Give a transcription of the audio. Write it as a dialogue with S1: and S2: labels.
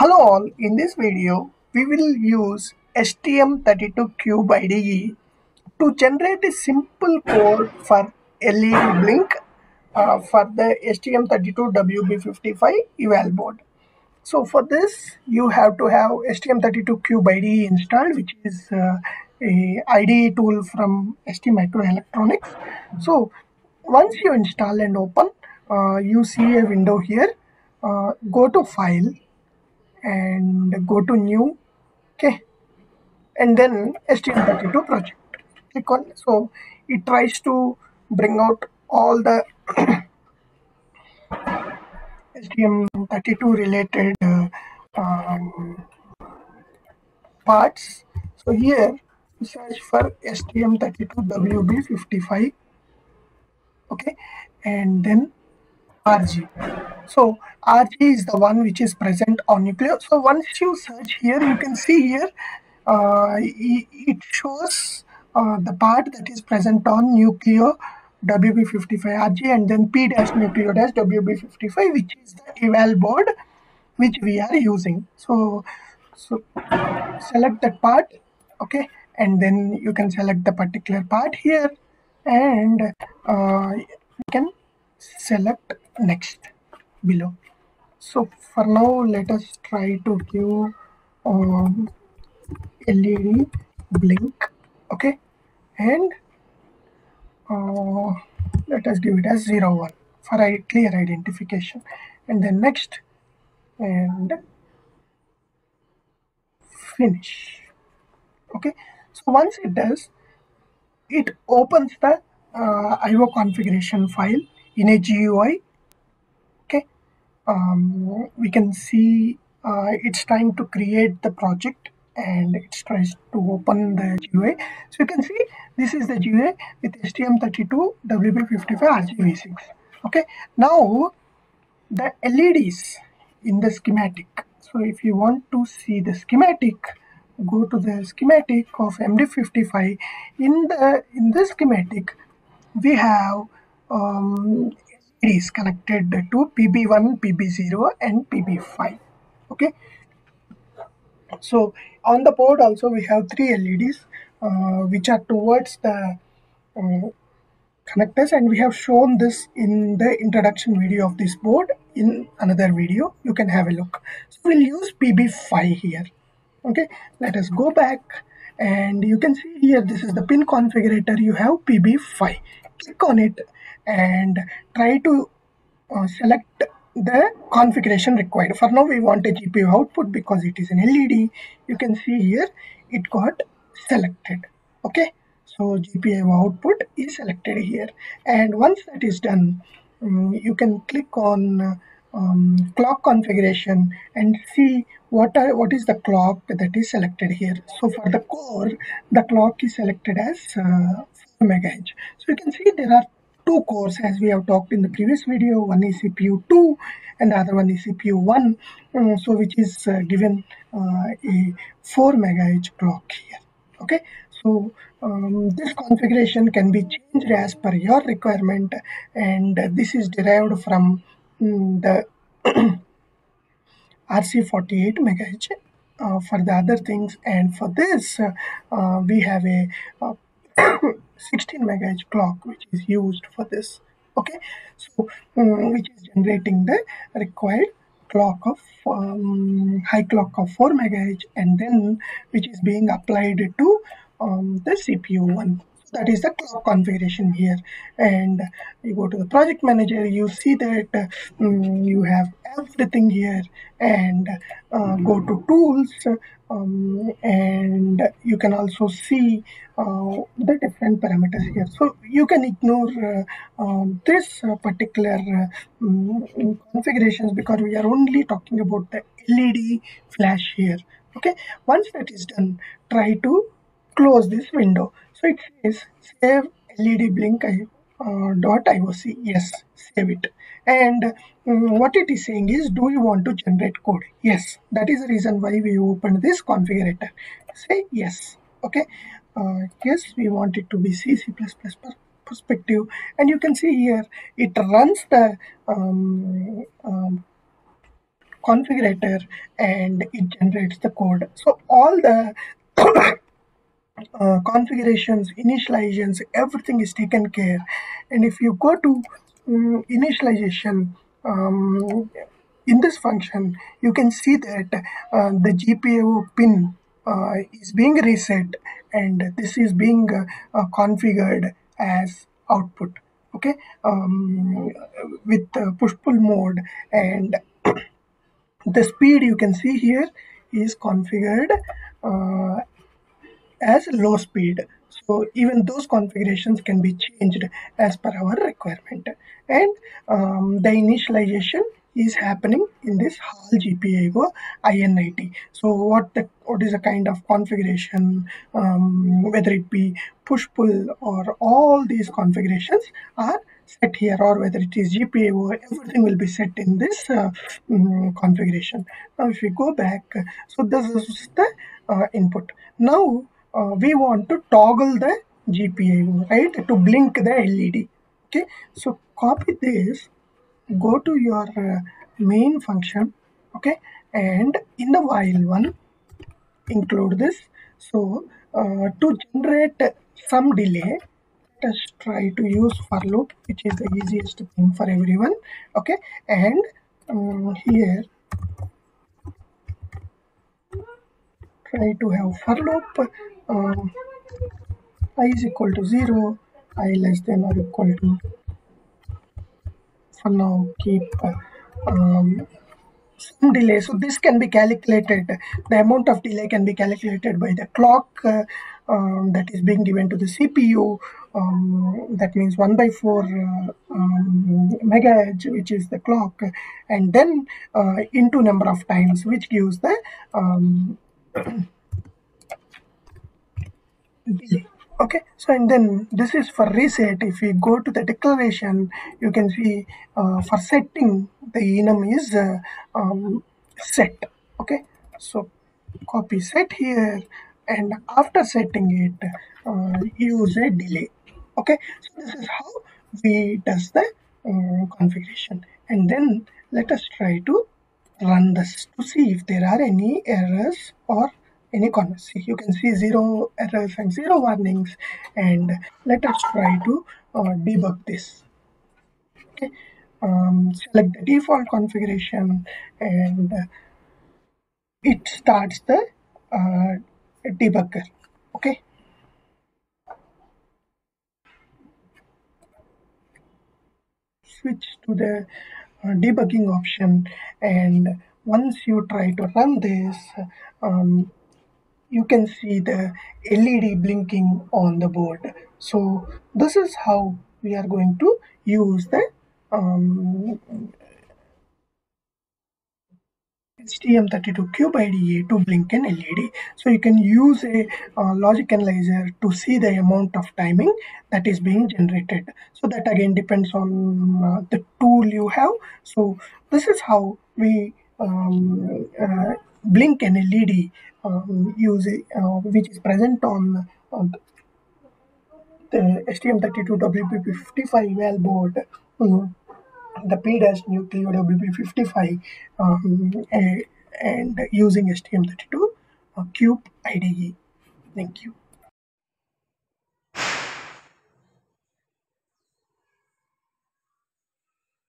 S1: Hello all, in this video we will use STM32Cube IDE to generate a simple code for LED blink uh, for the STM32WB55 eval board. So for this you have to have STM32Cube IDE installed which is uh, a IDE tool from ST Microelectronics. So once you install and open uh, you see a window here uh, go to file and go to new okay? And then stm32 project. Click on so it tries to bring out all the stm32 related uh, um, parts. So here search for stm32wb55 okay? And then rg so rg is the one which is present on nucleo so once you search here you can see here uh, it shows uh, the part that is present on nucleo WB55RG and then P dash nucleo dash WB55 which is the eval board which we are using. So so select that part okay? And then you can select the particular part here and uh, you can select next below so for now let us try to give um, led blink okay? And uh, let us give it as 0 1 for a clear identification. And then next and finish okay? So once it does it opens the uh, IO configuration file in a GUI um, we can see uh, it's trying to create the project and it tries to open the GUI so you can see this is the GUI with STM32 WB55 RGV6 okay now the LEDs in the schematic. So if you want to see the schematic go to the schematic of MD55 in the in the schematic we have um, LEDs connected to PB1 PB0 and PB5 okay? So on the board also we have three LEDs uh, which are towards the uh, connectors. And we have shown this in the introduction video of this board in another video. You can have a look. So we'll use pb5 here. Okay? Let us go back. And you can see here this is the pin configurator. You have pb5 click on it and try to uh, select the configuration required. For now we want a GPIO output because it is an led you can see here it got selected. Okay? So GPIO output is selected here. And once that is done um, you can click on um, clock configuration and see what are what is the clock that is selected here. So for the core the clock is selected as uh, 4 megahertz. So you can see there are two cores as we have talked in the previous video. One is cpu 2 and the other one is cpu 1 um, so which is uh, given uh, a 4 megahertz clock here. Okay? So um, this configuration can be changed as per your requirement and this is derived from um, the RC48 megahertz uh, for the other things. And for this uh, we have a, a 16 megahertz clock which is used for this okay? So um, which is generating the required clock of um, high clock of 4 megahertz and then which is being applied to um, the CPU one that is the clock configuration here. And you go to the project manager you see that um, you have everything here. And uh, go to tools um, and you can also see uh, the different parameters here. So you can ignore uh, um, this uh, particular um, configurations because we are only talking about the led flash here. Okay? Once that is done try to close this window. So it says save led blink uh, dot ioc yes save it. And um, what it is saying is do you want to generate code? Yes. That is the reason why we opened this configurator. Say yes. Okay? Uh, yes we want it to be c c++ perspective. And you can see here it runs the um, um, configurator and it generates the code. So all the uh, configurations, initializations, everything is taken care. And if you go to um, initialization um, in this function, you can see that uh, the GPIO pin uh, is being reset and this is being uh, configured as output okay um, with push pull mode and the speed you can see here is configured uh, as low speed so even those configurations can be changed as per our requirement and um, the initialization is happening in this HAL GPIO INIT. So what the what is the kind of configuration, um, whether it be push pull or all these configurations are set here or whether it is GPIO, everything will be set in this uh, um, configuration. Now if we go back, so this is the uh, input. Now uh, we want to toggle the GPIO, right, to blink the LED. Okay, so copy this. Go to your uh, main function. Okay? And in the while one include this. So uh, to generate some delay let us try to use for loop which is the easiest thing for everyone. Okay? And um, here try to have for loop um, i is equal to 0 i less than or equal to for now keep um, some delay. So this can be calculated. The amount of delay can be calculated by the clock uh, um, that is being given to the CPU um, that means 1 by 4 uh, um, megahertz which is the clock and then uh, into number of times which gives the okay so and then this is for reset. If we go to the declaration you can see uh, for setting the enum is uh, um, set. Okay so copy set here and after setting it uh, use a delay. Okay so this is how we does the uh, configuration. And then let us try to run this to see if there are any errors or any comments. You can see zero errors and zero warnings and let us try to uh, debug this. Okay, um, select the default configuration and it starts the uh, debugger. Okay. Switch to the uh, debugging option and once you try to run this um, you can see the LED blinking on the board. So this is how we are going to use the um, STM32Cube IDE to blink an LED. So you can use a uh, logic analyzer to see the amount of timing that is being generated. So that again depends on uh, the tool you have. So this is how we um, uh, blink an LED um, using uh, which is present on, on the STM32WB55 eval board. Um, the P-dash Nucleo WB55 um, and using STM32 uh, Cube IDE. Thank you.